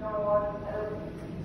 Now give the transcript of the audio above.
Lord, open.